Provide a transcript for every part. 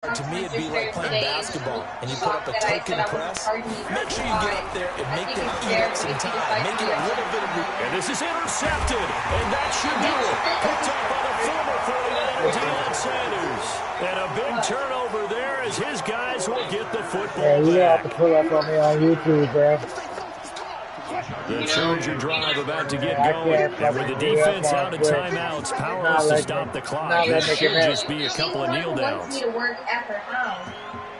To me, it'd be like playing basketball, and you put up a token press. Make sure you get up there and make them eat up some time. Make it a little bit of... And this is intercepted, and that should do it. Picked up by the former 49er, Deion Sanders. And a big turnover there as his guys will get the football Yeah, you back. have to pull up on me on YouTube, bro. The Trojan drive about to get going. And with the fucking do that defense out of timeouts, powerless to stop the clock. not This should just be a couple of kneel wants downs. me to work after house.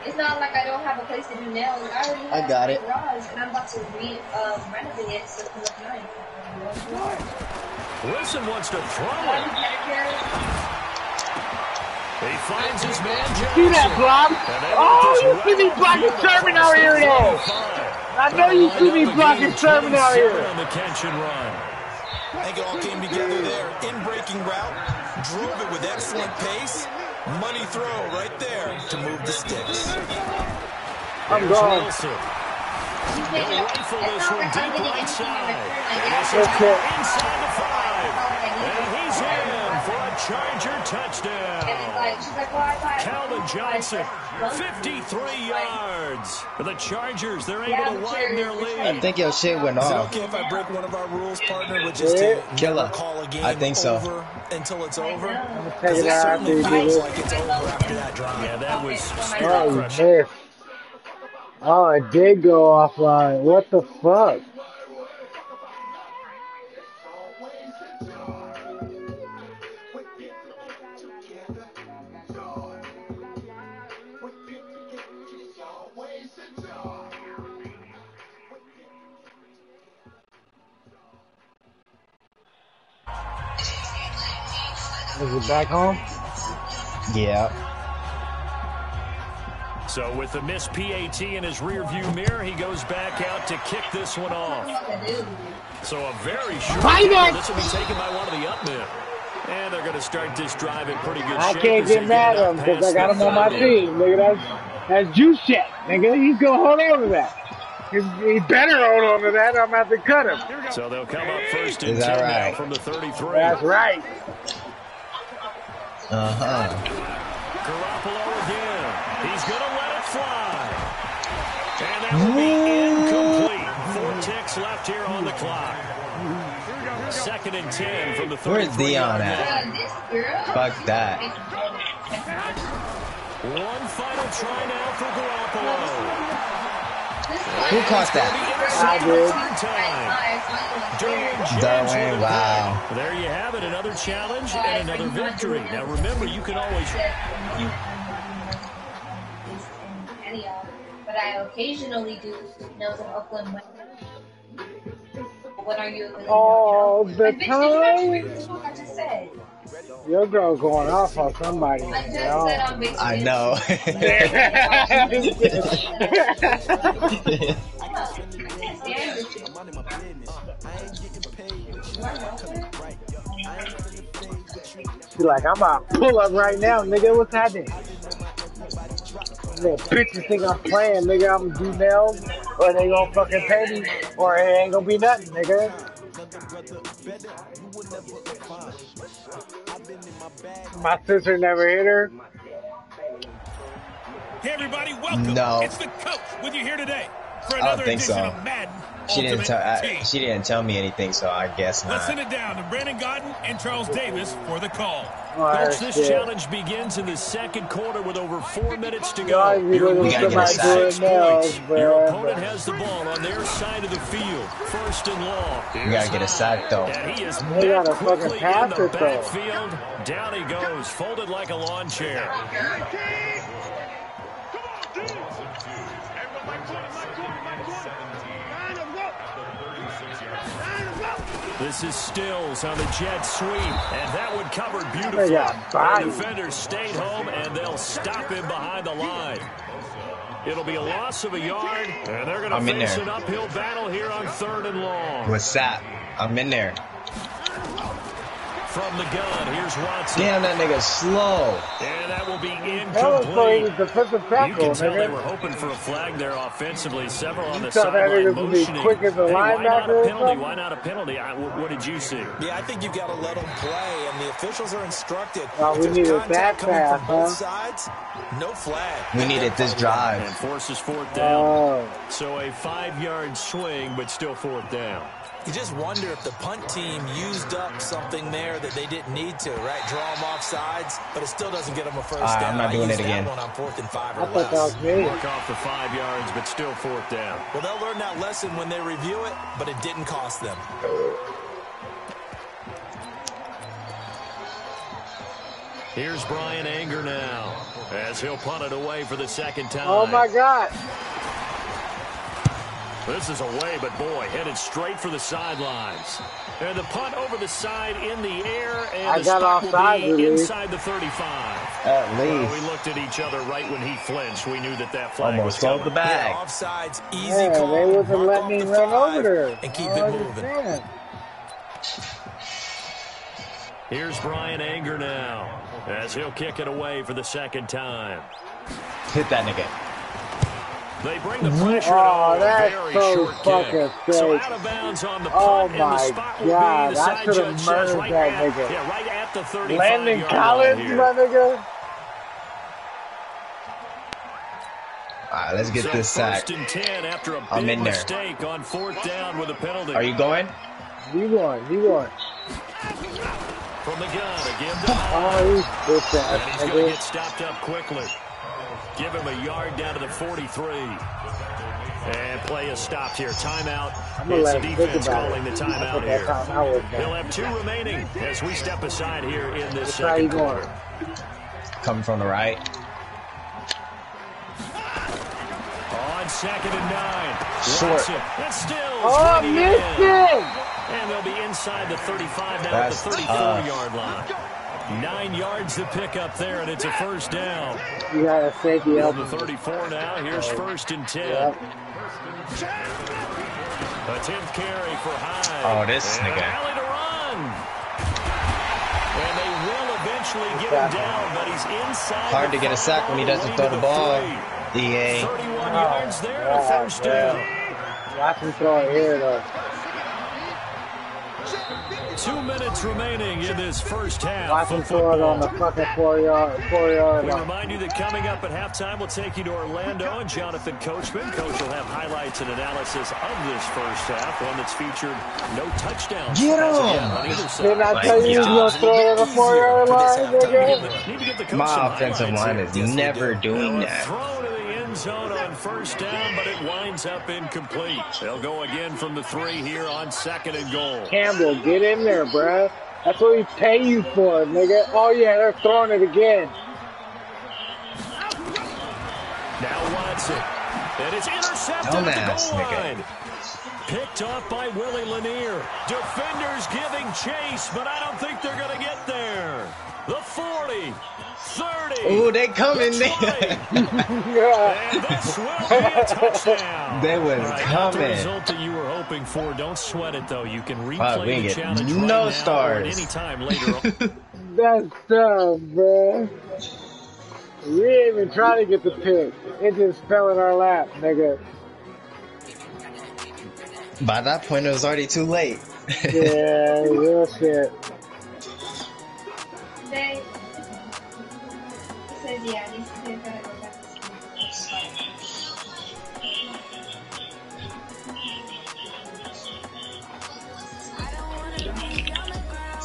It's not like I don't have a place to do nails. I already have I got a it. garage, and I'm about to re um, renovate it so it can look nice. Wilson wants to throw it. He finds his man See that Johnson. block? And they Oh, let you this see me run blocking field Sherman across out the here, though. 45. I know you see me blocking Sherman out here. on the catch and run. I think it all came together there. In breaking route, drove it with excellent pace. Money throw right there to move the sticks. I'm gone. He'll rifle this one deep right side. And this is That's not- inside the five. That's all I need. And he's in for a Charger touchdown. like, she's like, well, I thought- Calvin Johnson, 53 yards. For the Chargers, they're able to widen their you're- I think your shit went Is it off. okay if I break one of our rules, partner, which is Yeah. to Killer. never call a game I think so. over until it's over? Because it it after certainly feels like it's over after that drive. Yeah, that was Oh, spirit crushing. Oh, it did go offline. What the fuck? Is it back home? Yeah. So with the missed PAT in his rearview mirror, he goes back out to kick this one off. So a very short Bye, kick. This will be taken by one of the up men. And they're going to start this drive in pretty good I shape. can't get mad at up him because I got the him on my 30. team, nigga. That's that's juice check, nigga. He's gonna hold on to that. He, he better hold on to that. I'm gonna have to cut him. So they'll come up first and Is 10 that now from the 33. That's right. Uh huh. Garoppolo again. He's going to let it fly. And that will be incomplete. Four ticks left here on the clock. Second and 10 from the 33 Where's Dion at? Fuck that. One final try now for Garoppolo. Who caught that? I did. Derwin Darwin, wow. There you have it, another challenge and another victory. Now remember, you can always But I occasionally do nails in Oakland. When, when are you? All the Like, bitch, did you not time. Your girl going off on somebody. I just yo. said on basic I know. She like, I'm about to pull up right now, nigga. What's happening? Little bitches think I'm playing, nigga. I'm gonna do nails, or they gonna fucking pay me, or it ain't gonna be nothing, nigga. My sister never hit her. Hey everybody, welcome. No. It's the coach with you here today for I don't another think edition so. of Madden she didn't tell. I, she didn't tell me anything, so I guess not. Let's send it down to Brandon Gaudin and Charles Davis for the call. Oh, Coach, this shit. challenge begins in the second quarter with over four minutes to Y'all go. be You're looking We gotta get by a somebody sack. six doing nails, points. Your opponent has the ball on their side of the field. First and long. We gotta get a sack though. And he is They got met a fucking quickly in the it, though. backfield. Down he goes, folded like a lawn chair. This is Stills on the jet sweep, and that one covered beautifully. They got The defenders stayed home, and they'll stop him behind the line. It'll be a loss of a yard, and they're going to face an uphill battle here on third and long. What's that? I'm in there. From the gun, here's Watson. Damn, that nigga's slow. And that will be That was for incomplete. his defensive You can tell they were hoping for a flag there offensively. Several on You the sideline nigga be motioning. quick as a hey, why not a penalty? Why not a penalty? I, what, what did you see? Yeah, I think you've got to let them play, and the officials are instructed. Oh, we there's needed contact that coming from both huh? sides, no flag. We needed this And drive. forces fourth down. Oh, So a five-yard swing, but still fourth down. You just wonder if the punt team used up something there that they didn't need to, right? Draw them off sides, but it still doesn't get them a first All right, down. I'm not I doing used it again. one on fourth and five or I thought that less. was me. Work off the five yards, but still fourth down. Well, they'll learn that lesson when they review it, but it didn't cost them. Here's Bryan Anger now as he'll punt it away for the second time. Oh my God. This is away, but boy, headed straight for the sidelines. And the punt over the side in the air, and I the got stop offside, will be Luis. inside the 35. At Well, least. we looked at each other right when he flinched. We knew that that flag Almost was sold coming. the bag. Yeah, offsides, easy Yeah, call. they wasn't mark letting me the run over there. And keep I it moving. Here's Bryan Anger now as he'll kick it away for the second time. Hit that nigga. They bring the mm-hmm. pressure Oh, at home. that's Very so short fucking kick. So sick. out of bounds on the Oh punt, and the my spot will be God, the I side should've judge says right that at, nigga. Yeah, right at the 35 Landon yard Collins, line here. my nigga. All right, let's get so this sack. First and 10 after a I'm big in there. mistake on fourth down with a penalty. Are you going? He won. He won. From the gun, again Oh, he's bitch And he's going to get stopped up quickly. Give him a yard down to the 43. And play is stopped here. Timeout. It's the defense calling the timeout here. timeout was He'll have two remaining as we step aside here in this That's how you second quarter. Coming from the right. On second and nine. Short. Watson. That's still Oh, swinging missed it! And they'll be inside the 35 now That's at the 34-yard uh, line. Nine yards to pick up there, and it's a first down. You got a safety On up. the 34 now, here's first and 10. Yep. A 10th carry for Hyde. Oh, this and nigga. An alley to run. And they will eventually get him down, but he's inside. Hard to get a sack when he doesn't throw to the ball. three. EA. 31 Oh, yards there, and a first man. down. Watch him throw it here, though. Two minutes remaining in this first half Watch him of throw it on the fucking four yard, four yard We remind you that coming up at halftime, we'll take you to Orlando and Jonathan Coachman. Coach will have highlights and analysis of this first half, one that's featured no touchdowns. Get as him! on. Didn't I tell you he was gonna throw it on the four yard line, nigga? Need to get the coach My offensive line is never doing that. Throw to the end zone on first down, but it winds up incomplete. They'll go again from the three here on second and goal. Campbell, get in there, bruh. That's what we pay you for, nigga. Oh yeah, they're throwing it again. Now Watson. And it's intercepted at Dumbass the goal nigga. line. Picked up by Willie Lanier. Defenders giving chase, but I don't think they're going to get there. The 40, 30. Ooh, they coming. the 20, Yeah. and this will be a touchdown. They were All right, not the result that you were hoping for. Don't sweat it, though. You can replay Fuck, the get challenge no right now or stars. at any time later on. That's tough, bruh. We didn't even try to get the pick. It just fell in our lap, nigga. By that point, it was already too late. Yeah, real shit. Says, yeah, these they're gonna.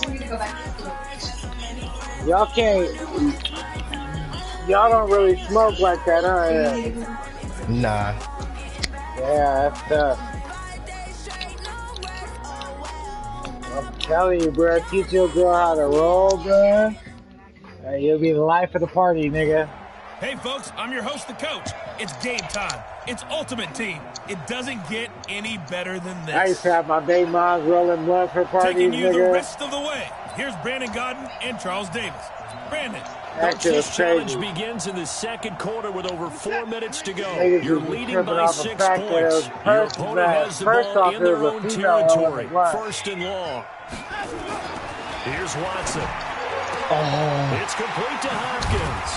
We're gonna go back to school. Y'all can't. Y'all don't really smoke like that, huh? Yeah, Nah. yeah that's tough. I'm telling you, bro. Teach your girl how to roll, bro. Hey, you'll be the life of the party, nigga. Hey, folks, I'm your host, the coach. It's game time. It's Ultimate Team. It doesn't get any better than this. I used to have my baby moms rolling blood for parties, Taking you the rest of the way. Here's Brandon Gaudin and Charles Davis. Brandon, That shit challenge begins in the second quarter with over four minutes to go. Niggas You're leading by six fact that it was points. Your opponent that- has the first ball off, in their own the territory. First and long. Here's Watson. Oh, It's complete to Hopkins.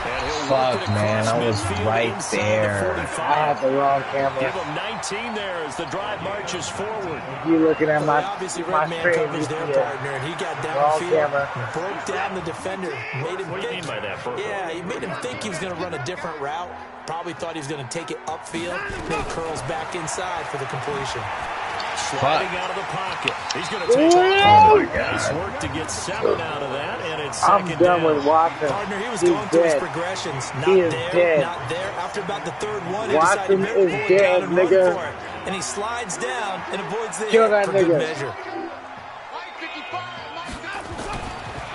And he'll Fuck, work it man, I was right there. The I 45. had the wrong Give camera. him 19 there as the drive marches forward. You looking at Well, my obviously my read man screen? coverage there, Yeah. partner, and he got Wrong downfield, broke down the defender, made him What do you think. mean by that, Burko? Yeah, he made him think he was going to run a different route. Probably thought he was going to take it upfield. Then curls back inside for the completion. Sliding Fuck. out of the pocket. He's going to take Ooh. off. Oh, Nice work to get seven out of that, and it's I'm second done down. with Watson. Partner, he was He's going through his dead. progressions. Not He is there, dead. not there. After about the third one, he Watson decided to is dead, down and nigga. run for it. And he slides down and avoids the Kill hit that for good nigga. measure.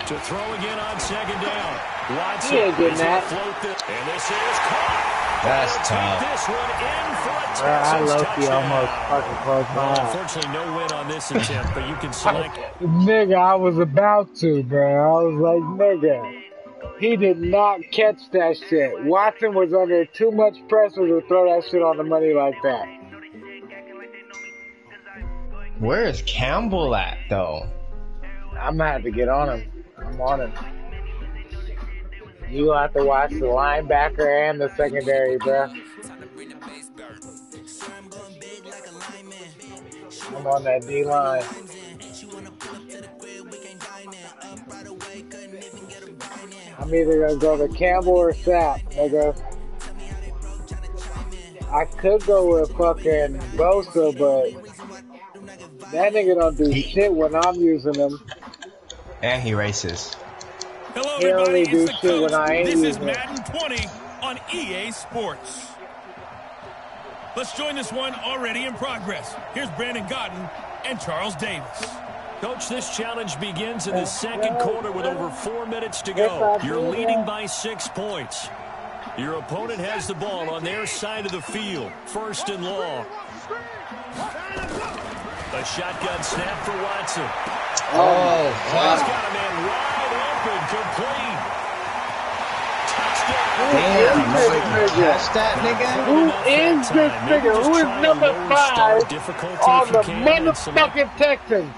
To throw again on second down. Watson. He ain't getting is gonna that. Float this, and this is caught. That's tough. Take this one in for a Bro, I Texans low key almost fucking closed my eyes. unfortunately, no win on this attempt, but you can select. Nigga, I was about to, bro. I was like, nigga. He did not catch that shit. Watson was under too much pressure to throw that shit on the money like that. where is Campbell at though? I'm gonna have to get on him. I'm on him. You have to watch the linebacker and the secondary, bro. I'm on that D line. I'm either gonna go to Campbell or Sapp, nigga. I could go with fucking Bosa, but that nigga don't do shit when I'm using him. And he races. Hello, He only everybody. do It's the shit when coach. I ain't This is. Madden 20 on EA Sports. Let's join this one already in progress. Here's Brandon Gaudin and Charles Davis. Coach, this challenge begins in the second quarter with over four minutes to go. I You're leading by six points. Your opponent has the ball on their side of the field. First and long. A shotgun snap for Watson. Oh, He's fuck. got a man wide open, complete. Touchdown. Damn, Who is nobody this can catch that nigga? Who Enough is that this nigga? Who is number five on the you can and select- motherfucking Texans?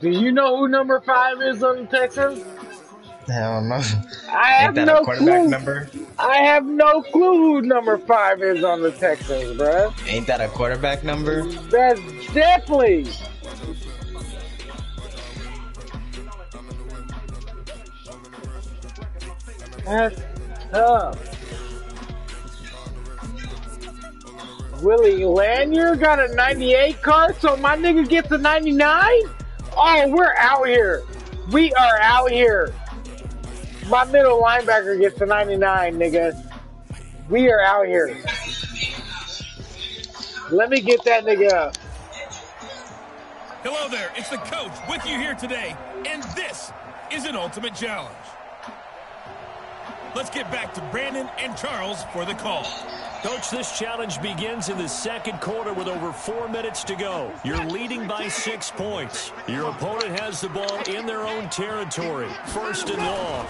Do you know who number five is on the Texans? I don't know. I have Ain't that no a quarterback clue. number? I have no clue who number five is on the Texans, bruh. Ain't that a quarterback number? That's definitely. That's tough. Willie Lanier got a 98 card, so my nigga gets a 99? Oh, we're out here. We are out here. My middle linebacker gets a 99, nigga. We are out here. Let me get that nigga. Hello there. It's the coach with you here today, and this is an ultimate challenge. Let's get back to Brandon and Charles for the call. Coach, this challenge begins in the second quarter with over four minutes to go. You're leading by six points. Your opponent has the ball in their own territory. First and long.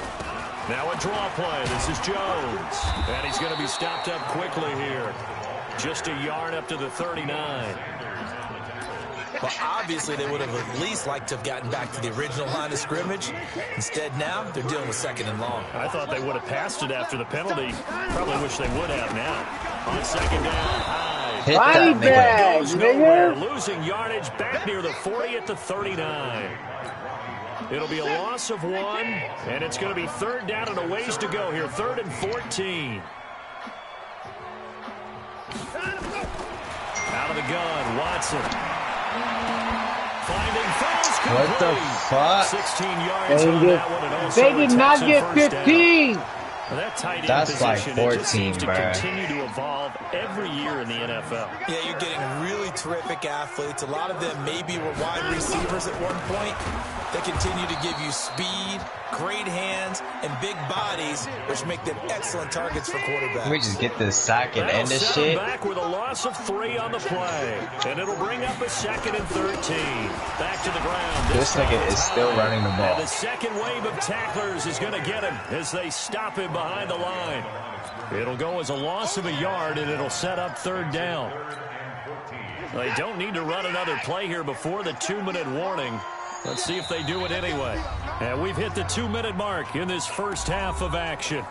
Now a draw play. This is Jones. And he's going to be stopped up quickly here. Just a yard up to the 39. But obviously, they would have at least liked to have gotten back to the original line of scrimmage. Instead, now they're dealing with second and long. I thought they would have passed it after the penalty. Probably wish they would have now. On second down, Hyde. Hit Body that nigga. Goes nowhere, nigga. losing yardage back near the 40 at the 39. It'll be a loss of one, and it's going to be third down and a ways to go here. Third and 14. Out of the gun, Watson. Finding Fells What the fuck? 16 yards They, on that one, and they did not get 15. That tight end That's like position it just 14, seems to continue to evolve every year in the NFL. Yeah, you're getting really terrific athletes. A lot of them maybe were wide receivers at one point. They continue to give you speed, great hands, and big bodies, which make them excellent targets for quarterbacks. Let me just get this sack and That'll end this set 'em shit. back with a loss of three on the play. And it'll bring up a second and 13. Back to the ground. This time nigga is still running the And ball. the second wave of tacklers is going to get him as they stop him behind the line. It'll go as a loss of a yard, and it'll set up third down. They don't need to run another play here before the two-minute warning. Let's see if they do it anyway. And we've hit the two-minute mark in this first half of action.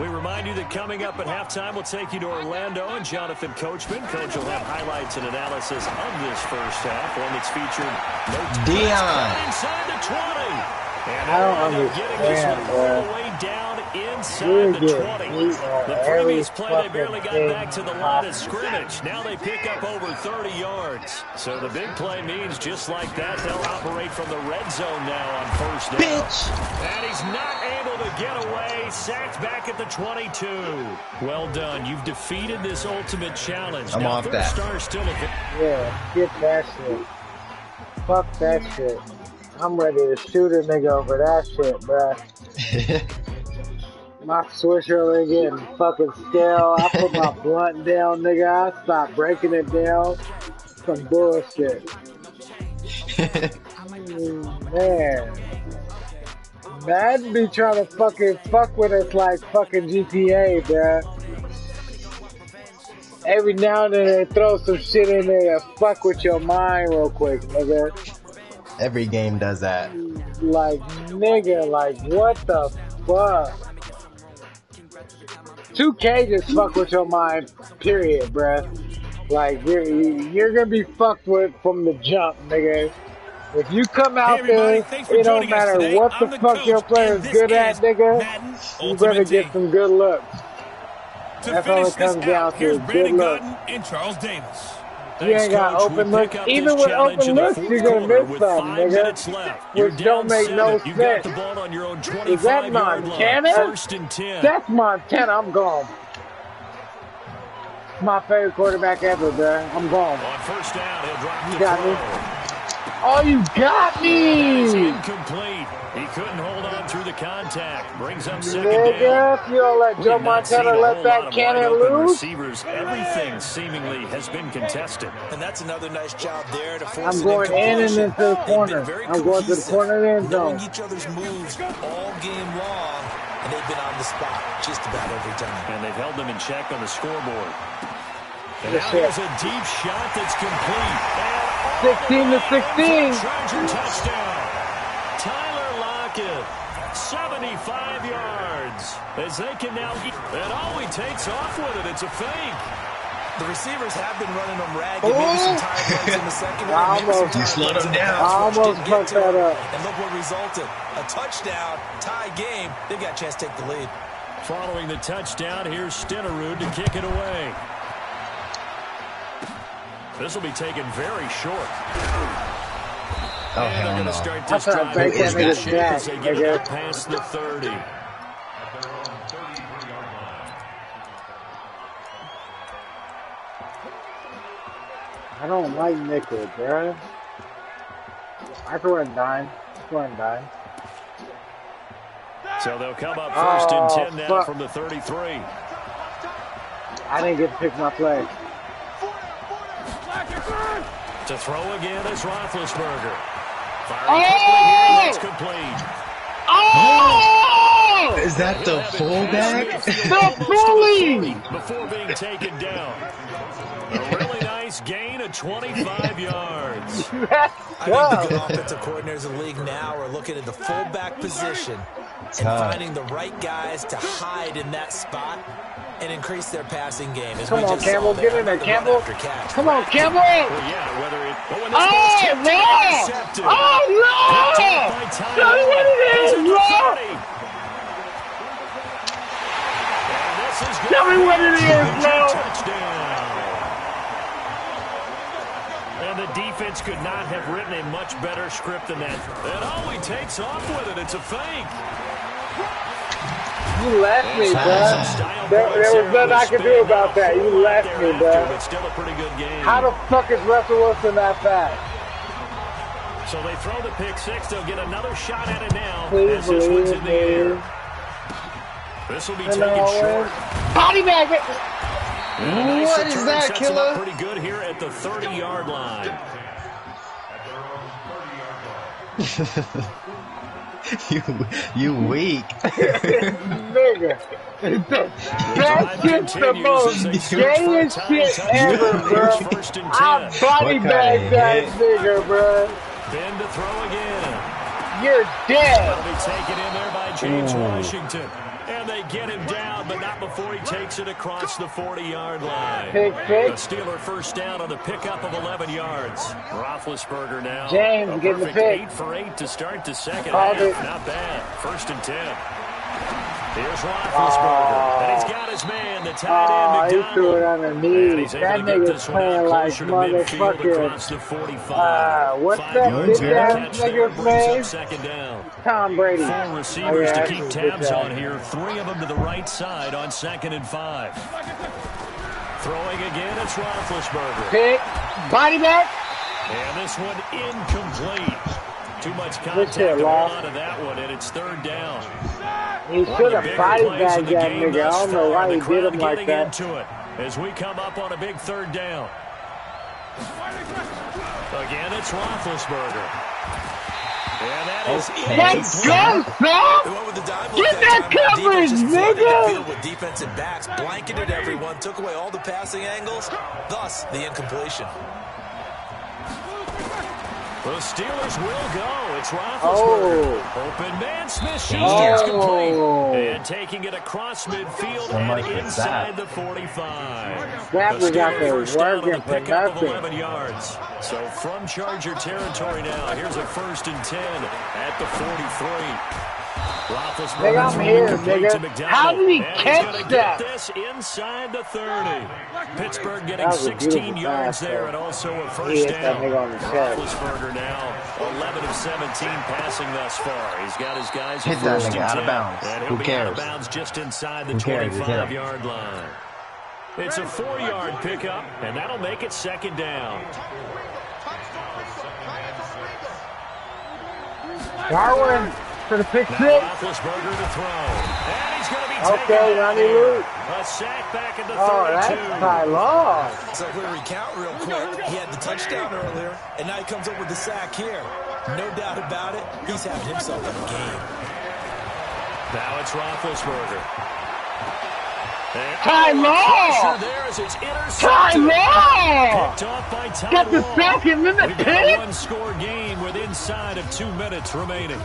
We remind you that coming up at halftime, we'll take you to Orlando and Jonathan Coachman. Coach will have highlights and analysis of this first half, one that's featured no Dion. inside the 20. And they're getting this one all the way down inside the 20. The previous play, they barely got back to the line of scrimmage. Now they pick up over 30 yards. So the big play means just like that, they'll operate from the red zone now on first down. Bitch. And he's not able to get away. Sacked back at the 22. Well done. You've defeated this ultimate challenge. I'm now, off third that. star is still a Yeah, get that shit. Fuck that shit. I'm ready to shoot a nigga over that shit, bruh. My swisher ain't getting fucking stale. I put my blunt down, nigga. I stopped breaking it down. Some bullshit. Man. Madden be trying to fucking fuck with us like fucking GTA, bruh. Every now and then they throw some shit in there to fuck with your mind real quick, nigga. Every game does that. Like, nigga, like, what the fuck? 2K just fuck with your mind, period, bruh. Like, you're, you're gonna be fucked with from the jump, nigga. If you come out everybody. there, it don't matter what the the fuck coach, your and player's this good at, nigga. Madden You better get Team. some good looks. To That's all finish it comes this down to here's good Brandon luck. Gordon and Charles Davis. You ain't got open looks. Even with open looks, you're gonna miss with some, nigga. Which don't make no. You've got sense. the ball on your own Is that 25 yard line. Montana? First and 10. That's Montana. I'm gone. My favorite quarterback ever, bruh. I'm gone. On first down, he'll drop You the got me. Oh, you got me! It's me! incomplete. He couldn't hold on through the contact. Brings up second down. Nigga, if you don't let Joe have not seen Montana let that cannon open loose, Receivers, everything seemingly has been contested. And that's another nice job there to force I'm going in and into the They've been corner. very I'm going to the corner of the end knowing zone. each other's moves all game long, and they've been on the spot just about every time. And they've held them in check on the scoreboard. And Good now there's a deep shot that's complete. And all 16 to 16. for touchdown. Tyler Lockett, 75 yards. As they can now eat. And all he takes off with it, it's a fake. The receivers have been running them ragged. Oh. Maybe some tired ones in the second I half. maybe some almost- tired You slowed them down. pass I almost Didn't get fucked that up. And look what resulted. A touchdown, tie game. They've got a chance to take the lead. Following the touchdown, here's Stenerud to kick it away. This will be taken very short. Oh, and they're hell going no. to start I this tried to drive break in that good shape back, as they get it up past the 30. I don't like nickel, bruh. I can run dime. I can run dime. So they'll come up first and Oh, 10 now fuck. from the 33. I didn't get to pick my play. To throw again is Roethlisberger. Firing Oh! quickly here, that's complete. Oh! Is that the fullback? The bully! Before being taken down. A really nice gain of 25 yards. Let's I think the good go. offensive coordinators in the league now are looking at the fullback position and finding the right guys to hide in that spot and increase their passing game. As Come we on, just Campbell, saw get there, in there, Campbell. Come on, Campbell! Well, yeah, whether it... But when this Oh, tipped, no! intercepted. Oh, no! up Tell me what it is, He's is, at the no! 30. And this is good. Tell me what it is, no! Touchdown. And the defense could not have written a much better script than that. And oh, he takes off with it. It's a fake. You left me, Some bruh. style There, there was nothing I could do about that. You left me, thereafter, bruh. But still a pretty good game. How the fuck is Russell Wilson that fast? So they throw the pick six. They'll get another shot at it now Please as this one's believe in the air. This will be And taken short. body bag it. Nice What is that, sets him up killer? pretty good here at the 30-yard line. you you weak. nigga. That shit's the most gayest shit ever, bro. I body What bag kind of that hit? nigga, bro. Ben to throw again. You're dead. That'll be taken in there by James Washington. And they get him down, but not before he takes it across the 40-yard line. Pick The. Steeler first down on the pickup of 11 yards. Roethlisberger now. James getting the perfect pick. eight for eight to start the second Called half. it. Not bad. First and 10. Here's Roethlisberger. And he's got his man, the Oh, tight end, he threw it McDonald. And underneath. That nigga's this one out playing like closer to midfield across motherfucking the 45. uh, what's that on the ass nigga's name? Tom Brady. Four Oh, receivers yeah, to keep tabs on here. Three of them to the right side on second and five. Throwing again, it's Roethlisberger. Pick. Body back. And this one incomplete. Too much contact to hold lost. on that one, and it's third down. He should have bigger body plays of bagged that nigga. I don't know why he did him like that. into it as we come up on a big third down. Again, it's Roethlisberger. And that is Let's go, They son. went with the dive Get that defense coverage, nigga. with defensive backs, blanketed everyone, took away all the passing angles, thus the incompletion. The Steelers will go. It's oh. Roethlisberger. Oh. Open man, Smith shoots Oh. it's complete. And taking it across midfield So and inside Zap. the 45. Zap The was out Steelers there first down on the working for pickup of nothing. 11 yards. So from Charger territory now, here's a first and 10 at the 43. Roethlisberger Nigga, I'm throwing here, complete nigga. to McDonald. How did he And catch gonna that? Get this inside the 30. Pittsburgh getting That was a 16 yards pass, there and also a first down. nigga on the chest. Roethlisberger now 11 of 17 passing thus far. He's got his guys Hit that first nigga and out of bounds. And Who be out of bounds just inside the Who cares? Just hit him. 25-yard line. It's a four-yard pickup, and that'll make it second down. Darwin for the pick Now six. Roethlisberger to throw. And he's going to be Okay, taken down Ronnie here. Lute. A sack back at the Oh, 32. that's Ty Law. So if we recount real quick, he had the touchdown earlier, and now he comes up with the sack here. No doubt about it, he's having himself a game. Now it's Roethlisberger. And- Ty oh, Law! pressure there as it's intercepted. Ty Law. Picked off by Ty Got the Law. sack and then the We've got a pick. one-score game with inside of two minutes remaining.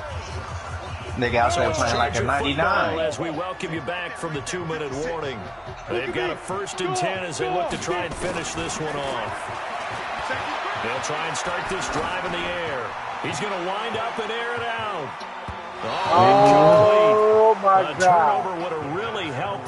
Nigga out So there it's playing like a 99. As we welcome you back from the two-minute warning. They've got a first and ten as they look to try and finish this one off. They'll try and start this drive in the air. He's going to wind up and air it out. Oh, Oh my. A God. turnover would have really helped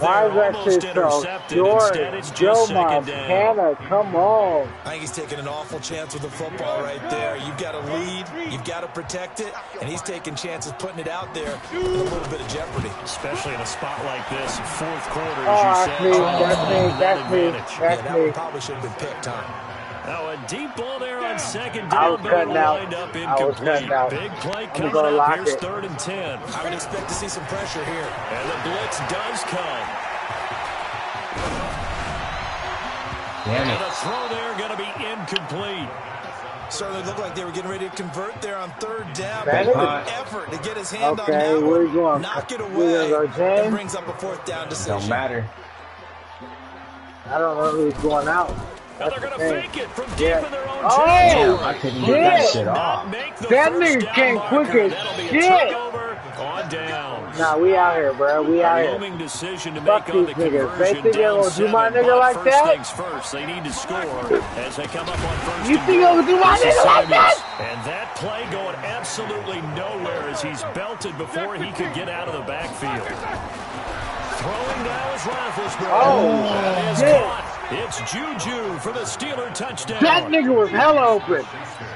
Why there. is that Almost shit so intercepted. Instead, short? it's Joe just second down. Montana, come on. I think he's taking an awful chance with the football right there. You've got to lead, you've got to protect it, and he's taking chances putting it out there in a little bit of jeopardy. Especially in a spot like this, fourth quarter, Oh, as you that's said. me, trying to that's me, that's me, advantage. Yeah, that's that me. one probably should have been picked, Tom. Now a deep ball there on second I was down, but it'll cutting out. wind up I was incomplete. cutting out. Big play I'm coming gonna up. lock Here's it. third and ten. I would expect to see some pressure here. And the blitz does come. Damn And it. the throw there going to be incomplete. Certainly looked like they were getting ready to convert there on third down. That But is- good effort to get his hand Okay, on that one, going? knock it away, gonna and brings up a fourth down decision. Don't matter. I don't know who's going out. Now they're going to fake it from deep Yeah. in their own Oh, territory. I couldn't get that shit. shit off. That nigga down came quick as That'll be a shit. on down. Nah, we out here, bro. We out here. looming decision to Fuck make on the these niggas. They think they down gonna do my nigga like first that? things first, they need to score as they come up on first You think goal. I'm gonna do my nigga like that? And that play going absolutely nowhere as he's belted before he could get out of the backfield. Throwing now is Roethlisberger. Oh, that is shit. caught. It's Juju for the Steeler touchdown. That nigga was hell open.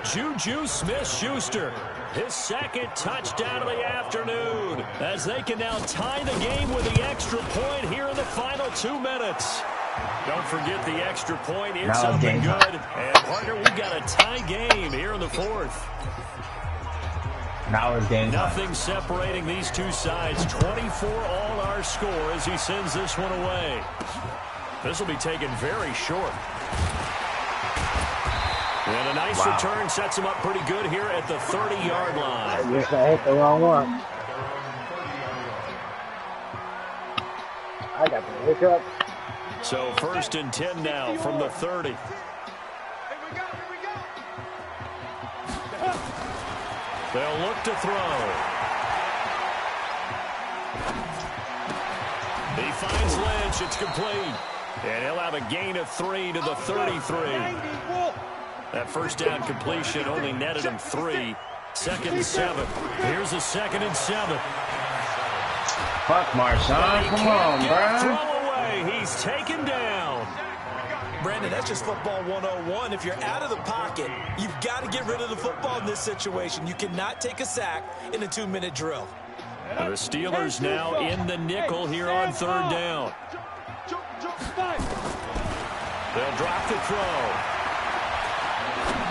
Juju Smith-Schuster, his second touchdown of the afternoon, as they can now tie the game with the extra point here in the final two minutes. Don't forget the extra point. It's it's something game good. And, partner, we've got a tie game here in the fourth. Now it's game time. Nothing separating these two sides. 24 all our score as he sends this one away. This will be taken very short. And a nice wow. return sets him up pretty good here at the 30-yard line. I guess I hit the wrong one. I got the hiccup. So first and 10 now from the 30. They'll look to throw. He finds Lynch. It's complete. And he'll have a gain of three to the 33. That first down completion only netted him three. Second and seven. Here's a second and seven. Fuck Marshawn. Come on, Throw bro. away. He's taken down. Brandon, that's just football 101. If you're out of the pocket, you've got to get rid of the football in this situation. You cannot take a sack in a two-minute drill. The Steelers now in the nickel here on third down. They'll drop the throw.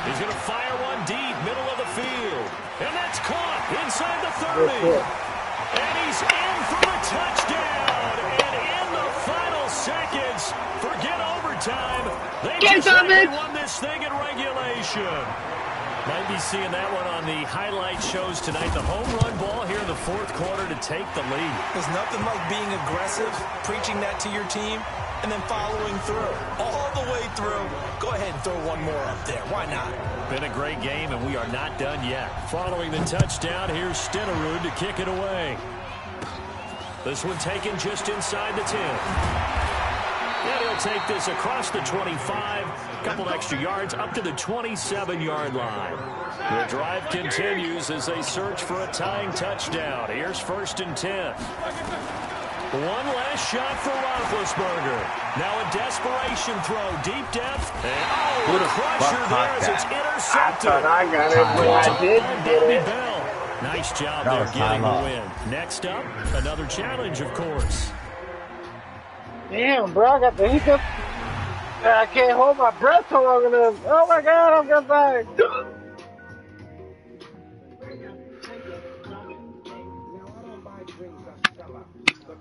He's going to fire one deep, middle of the field. And that's caught inside the 30. And he's in for a touchdown. And in the final seconds, forget overtime. They Get just on won this thing in regulation. Might be seeing that one on the highlight shows tonight. The home run ball here in the fourth quarter to take the lead. There's nothing like being aggressive, preaching that to your team, and then following through. All the way through. Go ahead and throw one more up there. Why not? Been a great game, and we are not done yet. Following the touchdown, here's Stenerud to kick it away. This one taken just inside the 10. And he'll take this across the 25, a couple extra yards up to the 27-yard line. The drive continues as they search for a tying touchdown. Here's first and 10. One last shot for Roethlisberger. Now a desperation throw, deep depth. And oh, Who the crusher there caught as it's that? I intercepted. thought I got it, but I didn't get Bobby it. Bell. Nice job there getting the win. Next up, another challenge, of course. Damn, bro, I got the hiccups. I can't hold my breath so long enough. Oh my god, I'm gonna die.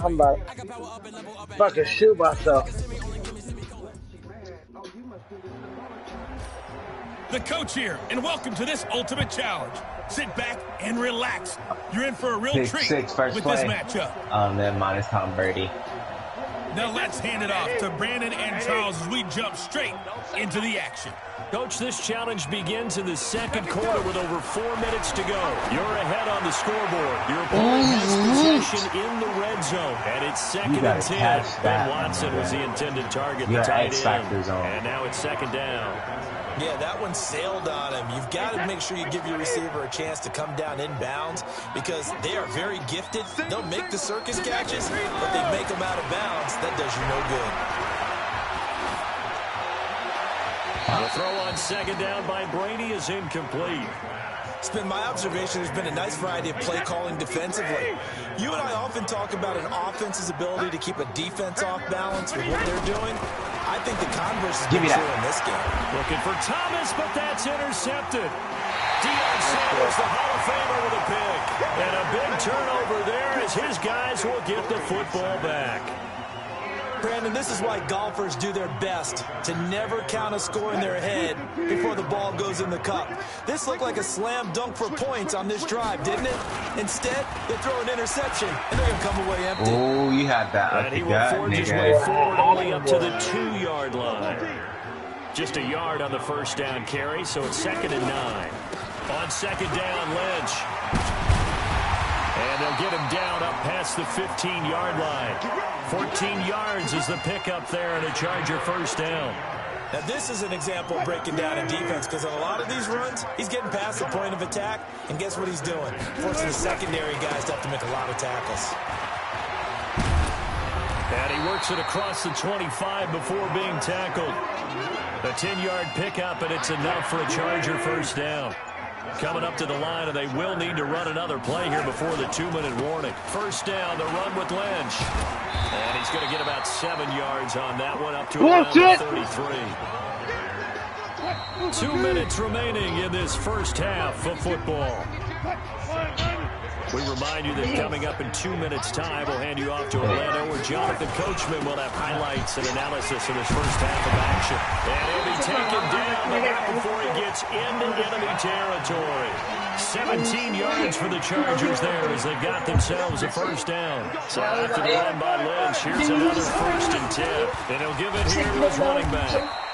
I'm about to fucking shoot myself. The coach here, and welcome to this ultimate challenge. Sit back and relax. You're in for a real Pick treat six, first with play. this matchup. Um, then minus Tom Brady. Now let's hand it off to Brandon and Charles as we jump straight into the action. Coach, this challenge begins in the second quarter with over four minutes to go. You're ahead on the scoreboard. Your opponent has possession in the red zone. And it's second You and ten. catch Ben Watson was the intended target, the tight end. And now it's second down. Yeah, that one sailed on him. You've got to make sure you give your receiver a chance to come down inbounds because they are very gifted. They'll make the circus catches, but they make them out of bounds. That does you no good. The throw on second down by Brady is incomplete. It's been my observation there's been a nice variety of play calling defensively. You and I often talk about an offense's ability to keep a defense off balance with what they're doing. I think the converse has Give been me true that. in this game. Looking for Thomas, but that's intercepted. Deion Sanders, the Hall of Famer with a pick. And a big turnover there as his guys will get the football back. Brandon, this is why golfers do their best to never count a score in their head before the ball goes in the cup. This looked like a slam dunk for points on this drive, didn't it? Instead, they throw an interception, and they're going to come away empty. Oh, you had that And up he the will forge his way nigga. forward only up to the two-yard line. Just a yard on the first down carry, so it's second and nine. On second down, Lynch. They'll get him down up past the 15-yard line. 14 yards is the pickup there and a Charger first down. Now, this is an example of breaking down in defense because on a lot of these runs, he's getting past the point of attack, and guess what he's doing? Forcing the secondary guys to have to make a lot of tackles. And he works it across the 25 before being tackled. A 10-yard pickup, and it's enough for a Charger first down. Coming up to the line, and they will need to run another play here before the two-minute warning. First down, the run with Lynch. And he's going to get about seven yards on that one, up to around the 33. Two minutes remaining in this first half of football. We remind you that coming up in two minutes' time, we'll hand you off to Orlando, where Jonathan Coachman will have highlights and analysis of his first half of action. And he'll be taken down back before he gets into enemy territory. 17 yards for the Chargers there as they got themselves a first down. So after the run by Lynch, here's another first and 10. And he'll give it here to his running back.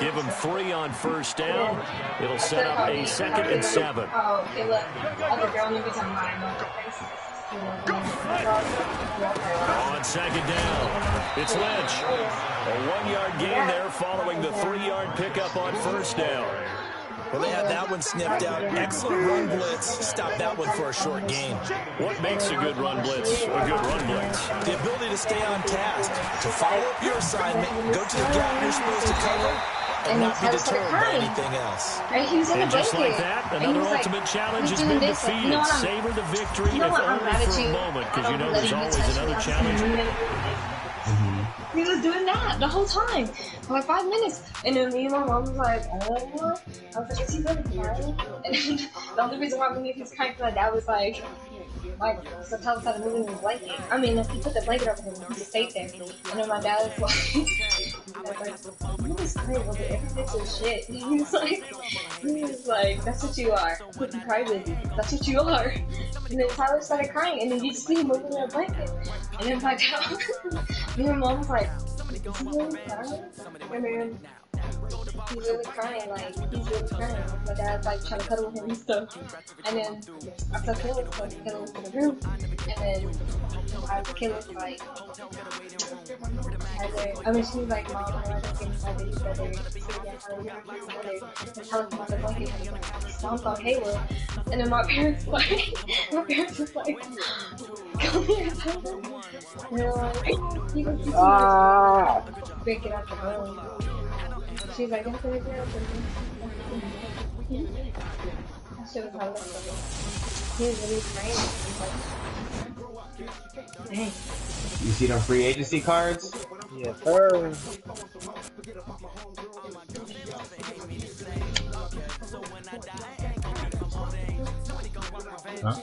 Give him three on first down. It'll set up a second and seven. Okay, look. On second down, it's Lynch. A one-yard gain there following the three-yard pickup on first down. Well, they had that one sniffed out. Excellent run blitz. Stop that one for a short gain. What makes a good run blitz a good run blitz? The ability to stay on task, to follow up your assignment, go to the gap you're supposed to cover, and, not be deterred by anything else. Right, he was in And the just blanket. like that, another was like, ultimate challenge has been defeated. you know Savor the victory, You know if what, only for a moment, because you know there's always touch me. another I was challenge. He was doing that the whole time for like five minutes, and then me and my mom was like, "Oh," I was like, "Is he really crying?" And the only reason why we knew he was crying because my dad was like, like, sometimes started moving his blanket. I mean, if he put the blanket over him, he just stayed there. And then my dad was I was like, "You just crazy, over every bitch shit." He was like, he was like, "That's what you are, cookie crybaby. That's what you are." And then Tyler started crying, and then you just see him moving that blanket. And then my dad, me and mom was like, "Is he really? And then he's really crying, like he's really crying. My dad's like trying to cuddle him and stuff. And then I took Caleb to Caleb to the room, and then I Caleb like. Either, I mean, she was like, Mom, I want to get inside of each other. So yeah, how do we get together? And about the blanket. And like, stomped on Caleb. And then my parents like, my parents was like, come here, Tyler. And they're like, you can see Ah, break it out the room. She's like, that's what it is. That shit was hilarious. He was really crazy. Dang. You see them free agency cards? yes, sir. Huh?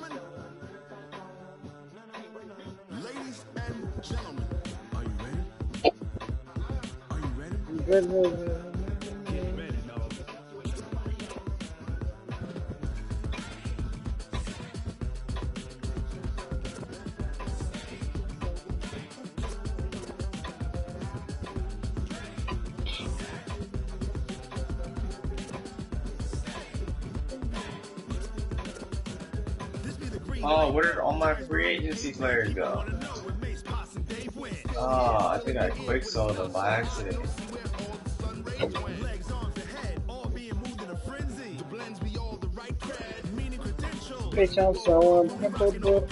Oh, where did all my free agency players go? Oh, I think I quick sold them by accident. Bitch, I'm so unpimpled.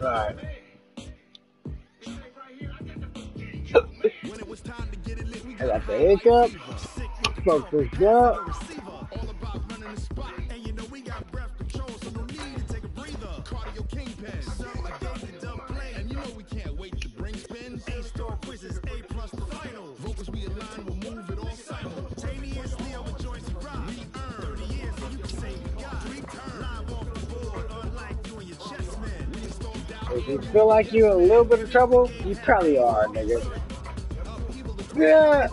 Right. I got the hiccup. Smoked this up. Feel like you in a little bit of trouble, you probably are, nigga. Yeah.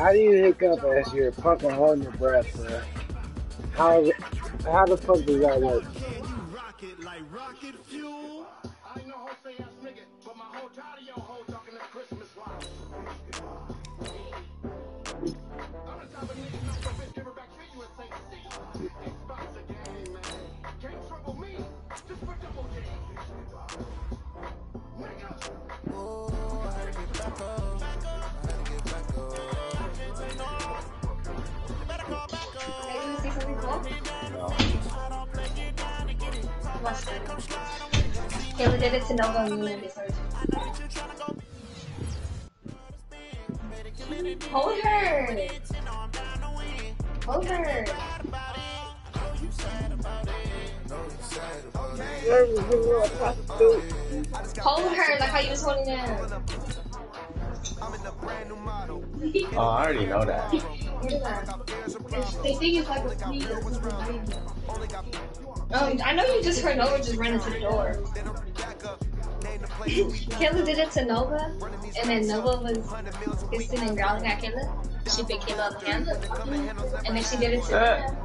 How do you hiccup as you're fucking holding your breath, bro? How how the fuck does that work? Hold her! Hold her! Hold her like how you was holding him. Oh, I already know that. What is that? It's- They think it's like a flea. Um, I know you just heard Nova just run into the door. Kayla did it to Nova, and then Nova was hissing and growling at Kayla. She picked Kayla up and and then she did it to Luna.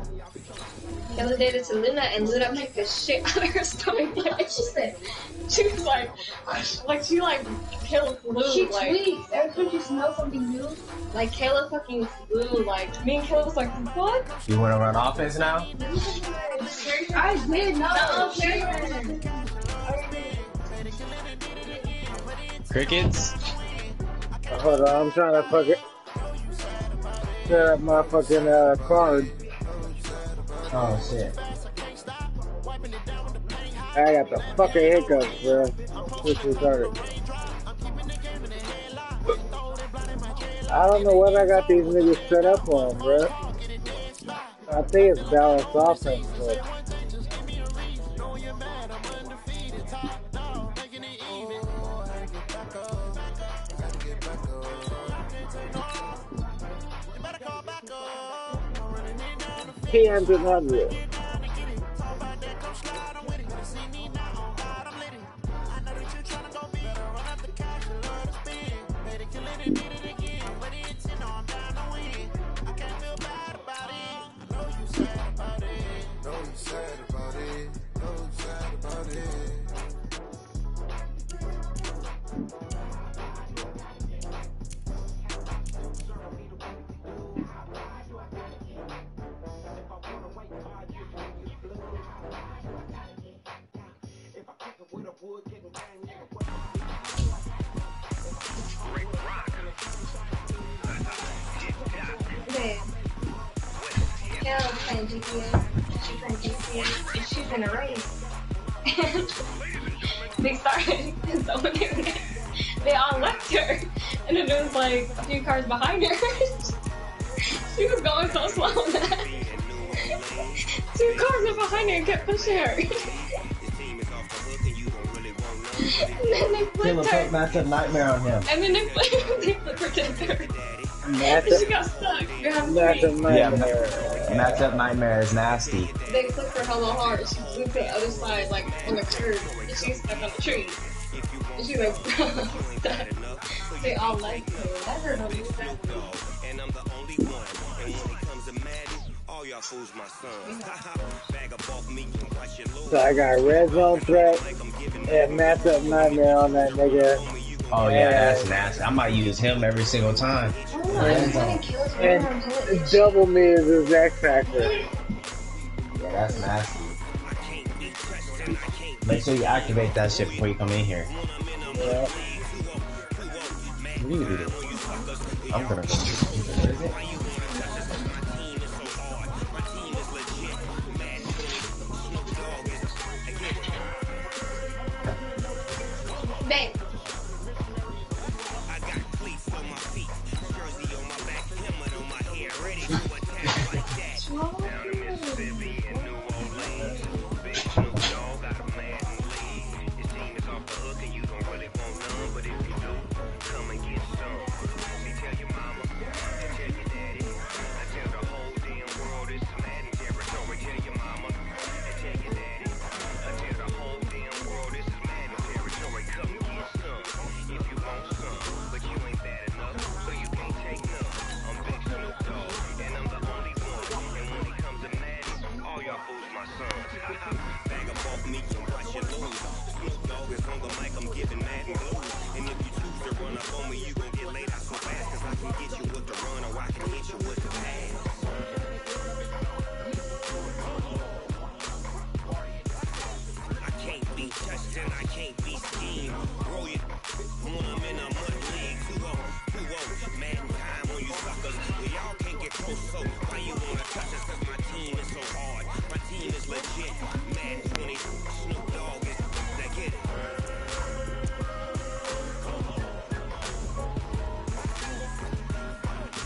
Kayla did it to Luna, and Luna kicked the shit out of her stomach. Like she said, she was like, like she like Kayla flew. She like, tweaks. Every time she smells something new, like Kayla fucking flew. Like me and Kayla was like, what? You want to run offense now? I did not. No, Crickets? Hold on, I'm trying to fucking set up my fucking uh, card. Oh shit. I got the fucking hiccups, bro. Which retarded. I don't know what I got these niggas set up on, bro. I think it's balanced offense, but can't deny it. day, was playing GTA. She and she's in a race. And they started, and so when they, they all left her, and then there was like a few cars behind her. she was going so slow that two cars were behind her and kept pushing her. and then they flipped put her. matchup nightmare on him. And then they flipped, they flipped her to the third. And she got stuck. You're having matchup three. Yeah, nightmare. Matchup nightmare is nasty. They flipped her hella hard. She flew to the other side, like on the curb, and she's stuck on the tree. And she's like, stuck. They all like her. That hurt her really bad. And I'm the only one. And when it comes to Madden, all y'all fools my sons. Bag up off me and watch your So I got red zone threat and matchup nightmare on that nigga. Oh yeah, that's nasty. I might use him every single time. I don't know. I just kind of kills me And when I'm killing double me is his X Factor. Yeah, that's nasty. Make sure you activate that shit before you come in here. Yeah. What do you do? I'm gonna go.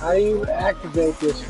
How do you activate this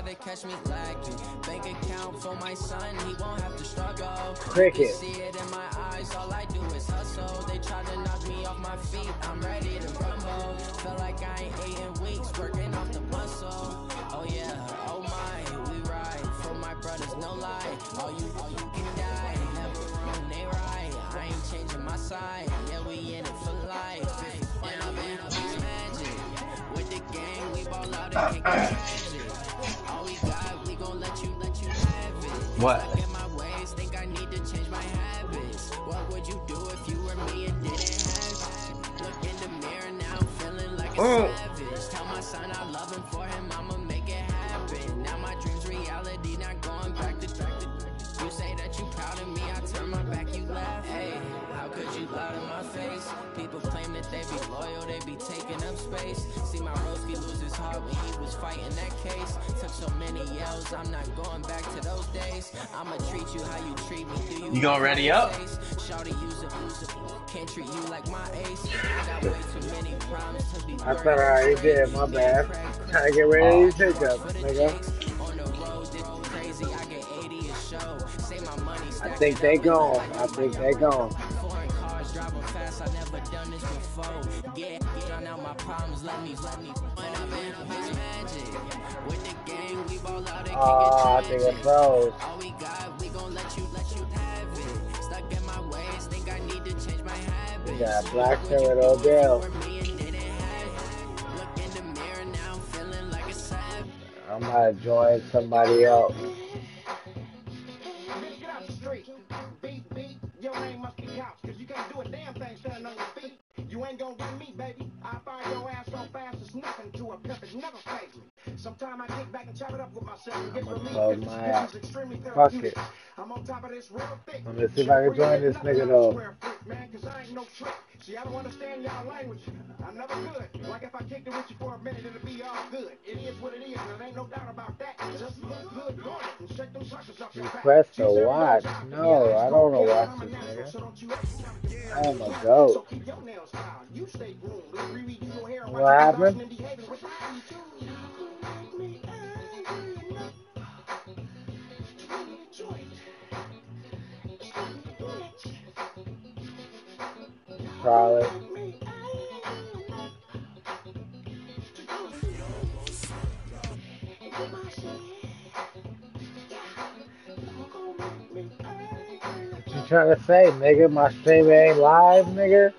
try to catch me lacking. Bank account for my son, he won't have to struggle. Cricket. See it in my eyes, all I do is hustle. They try to knock me off my feet, I'm ready to rumble. Feel like I ain't ate weeks, working off the muscle. Oh yeah, oh my, we ride for my brothers, no lie. All you, all you can die, never wrong, they right. I ain't changing my side, yeah we in it for life. And I'm in a magic with the gang, we ball out and kick What? Stuck in my ways, think I need to change my habits. What would you do if you were me and didn't have it? Look in the mirror now, feeling like a Oh. Tell my son I love him for him, I'ma make it happen. Now my dreams reality, not going back to back You say that you proud of me, I turn my back, you laugh. Hey, how could you lie to my face? People claim that they be loyal, they be taking up space he was fighting that case. Took so many I'm not going back to those days. I'ma treat you how you treat me. Do you, you gonna ready up? Use a, use can't treat you like my ace. Got way too many problems to be I thought I already did, my bad. Oh. I get ready to take up, nigga. I think they gone. I think they gone done this before. Get, get out my problems, let me, let me. When I've been up his magic. With the gang, we ball out and Oh, I think it froze. All we got, we gon' let you, let you have it. Stuck in my ways, think I need to change my habits. We got Black Tail with Odell. Look in the mirror now, I'm feeling like a savage. I'm gonna join somebody else. To a pimp. It never me. Sometime I get back and chop it up with myself and get I'ma for me. close This my is extremely Fuck it. I'm on top of this real thick. Let me see if I can join this nigga though. Man, cause I ain't no trick. See, I don't understand y'all language. I never could. Like if I kicked it with you for a minute, it'll be all good. It is what it is, and there ain't no doubt about that. Just look good, it, and shake them suckers up your back. Request to watch. No, I don't wanna watch this nigga. I am a goat. Keep your Probably. What you trying to say, nigga? My stream ain't live, nigga?